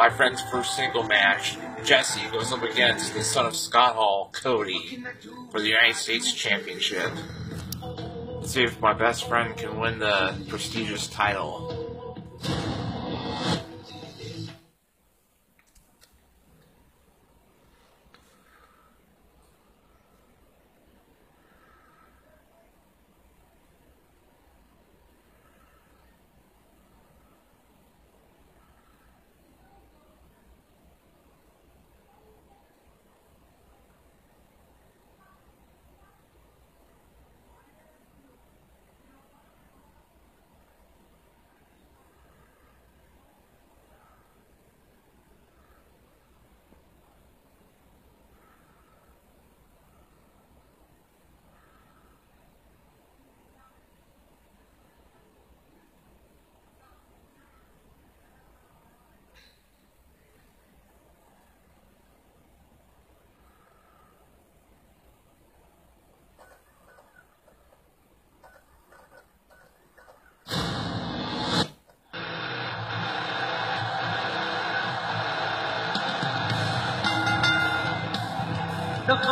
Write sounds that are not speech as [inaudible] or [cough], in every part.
my friend's first single match. Jesse goes up against the son of Scott Hall, Cody, for the United States Championship. Let's see if my best friend can win the prestigious title.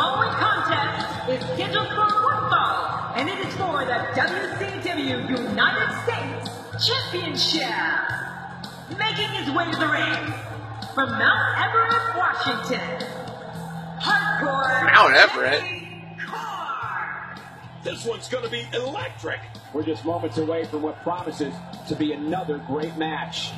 Following contest is scheduled for one fall, and it is for the WCW United States Championship. Making his way to the ring from Mount Everett, Washington. Hardcore. Mount Everett? Car. This one's going to be electric. We're just moments away from what promises to be another great match.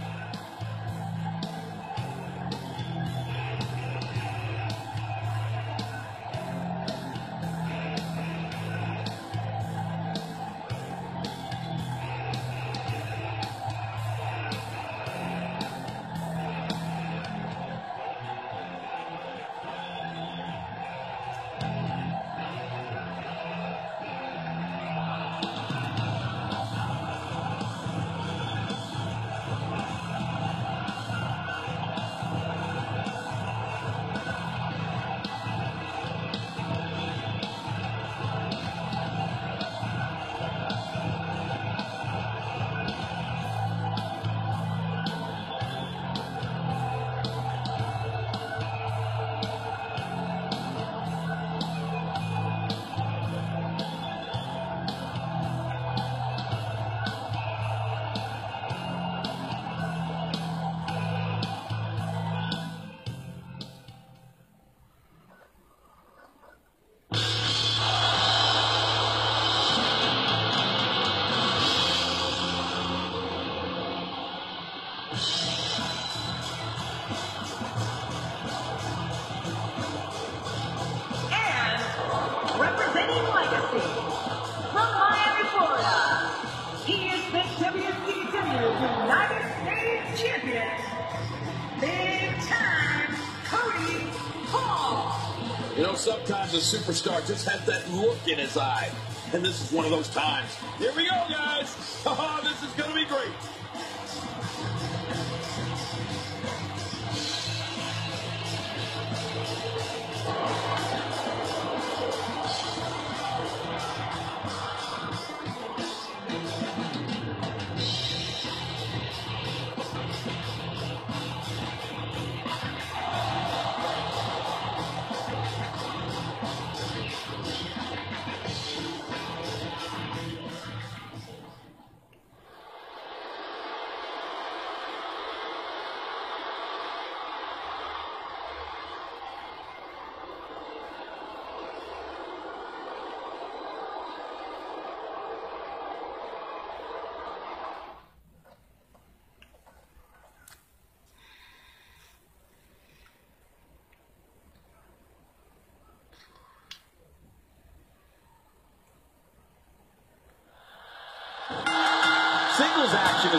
Sometimes a superstar just has that look in his eye. And this is one of those times. Here we go, guys. [laughs] This is going to be great.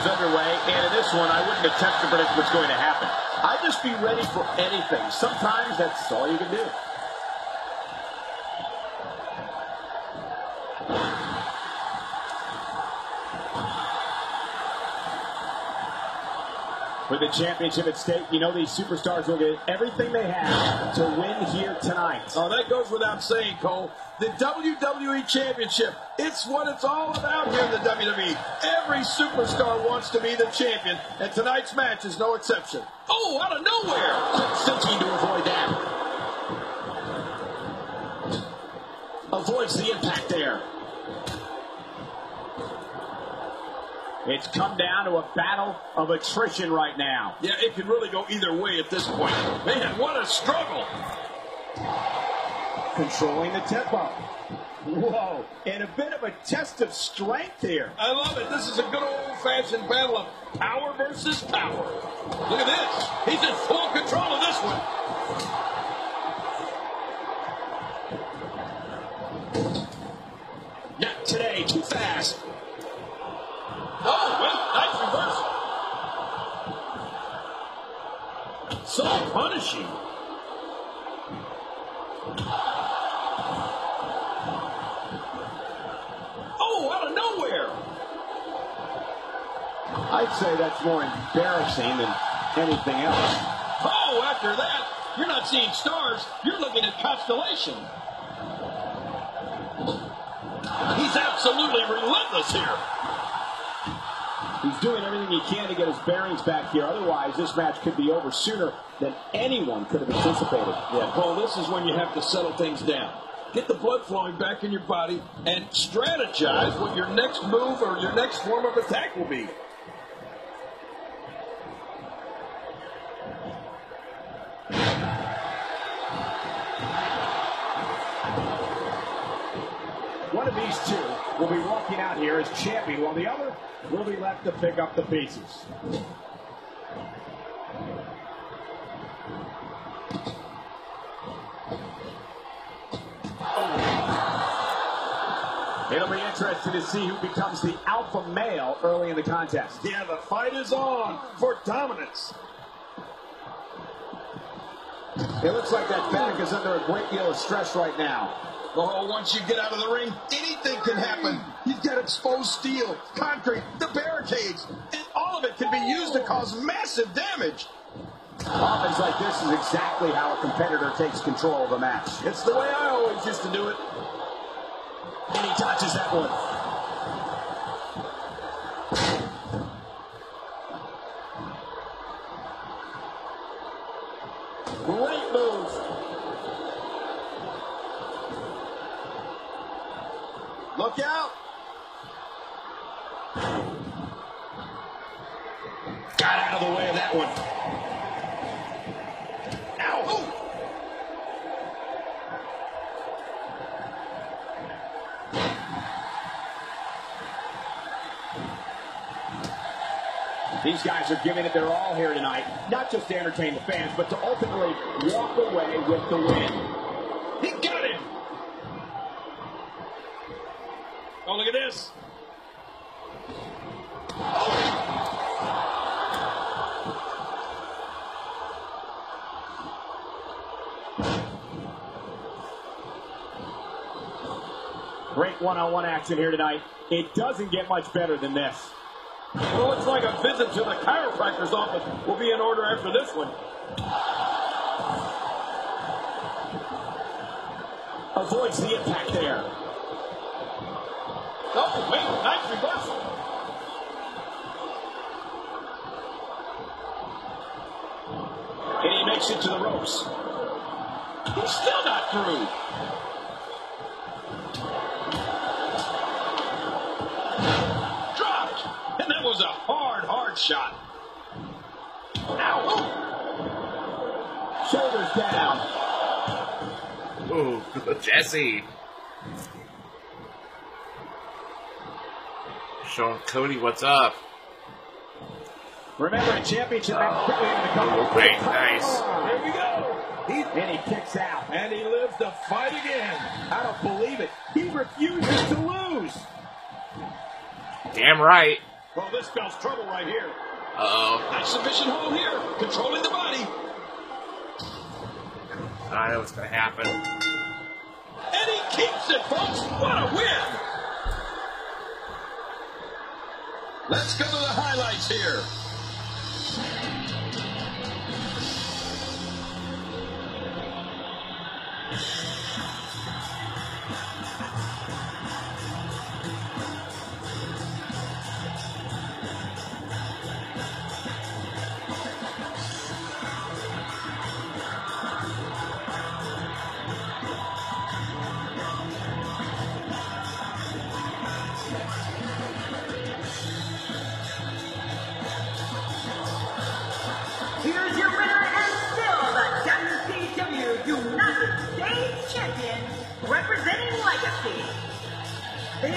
Is underway, and in this one, I wouldn't attempt to predict what's going to happen. I'd just be ready for anything. Sometimes that's all you can do. With the championship at stake, you know these superstars will get everything they have to win here tonight. Oh, that goes without saying, Cole. The WWE Championship, it's what it's all about here in the WWE. Every superstar wants to be the champion, and tonight's match is no exception. Oh, out of nowhere! Quick thinking to avoid that. Avoids the impact there. It's come down to a battle of attrition right now. Yeah, it can really go either way at this point. Man, what a struggle! Controlling the tempo. Whoa, and a bit of a test of strength here. I love it. This is a good old-fashioned battle of power versus power. Look at this. He's in full control of this one. Not today, too fast. Oh, well, nice reversal. So punishing. Oh, out of nowhere. I'd say that's more embarrassing than anything else. Oh, after that, you're not seeing stars. You're looking at constellation. He's absolutely relentless here. He's doing everything he can to get his bearings back here. Otherwise, this match could be over sooner than anyone could have anticipated. Yeah, Cole, this is when you have to settle things down. Get the blood flowing back in your body and strategize what your next move or your next form of attack will be. Champion, while the other will be left to pick up the pieces. It'll be interesting to see who becomes the alpha male early in the contest. Yeah, the fight is on for dominance. It looks like that back is under a great deal of stress right now. Oh, once you get out of the ring, anything can happen. You've exposed steel, concrete, the barricades, and all of it can be used to cause massive damage. Offense like this is exactly how a competitor takes control of a match. It's the way I always used to do it. And he touches that one. Great move. Look out. Got out of the way of that one. Ow. These guys are giving it their all here tonight, not just to entertain the fans, but to ultimately walk away with the win. He got him. Oh, look at this. Great one-on-one action here tonight. It doesn't get much better than this. Well, looks like a visit to the chiropractor's office will be in order after this one. Avoids the impact there. Oh, wait, nice reversal. And he makes it to the ropes. He's still not through. Shot. Ow. Shoulders down. Ooh, [laughs] Jesse. Showing Cody what's up. Remember, a championship match quickly into the couple. Great, nice. Here we go. He, And he kicks out. and he lives to fight again. I don't believe it. He refuses to lose. Damn right. Well, this spells trouble right here. Uh-oh. Nice submission hold here, controlling the body. I know what's gonna happen. And he keeps it, folks. What a win. Let's go to the highlights here. Representing Legacy, Big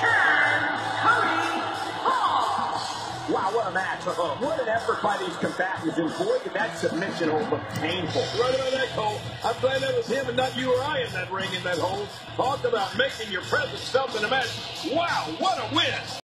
Time Cody Hall. Wow, what a match. Uh-huh. What an effort by these combatants. And boy, did that submission hold look painful. Right about that, Cole. I'm glad that was him and not you or I in that ring in that hole. Talk about making your presence felt in a match. Wow, what a win!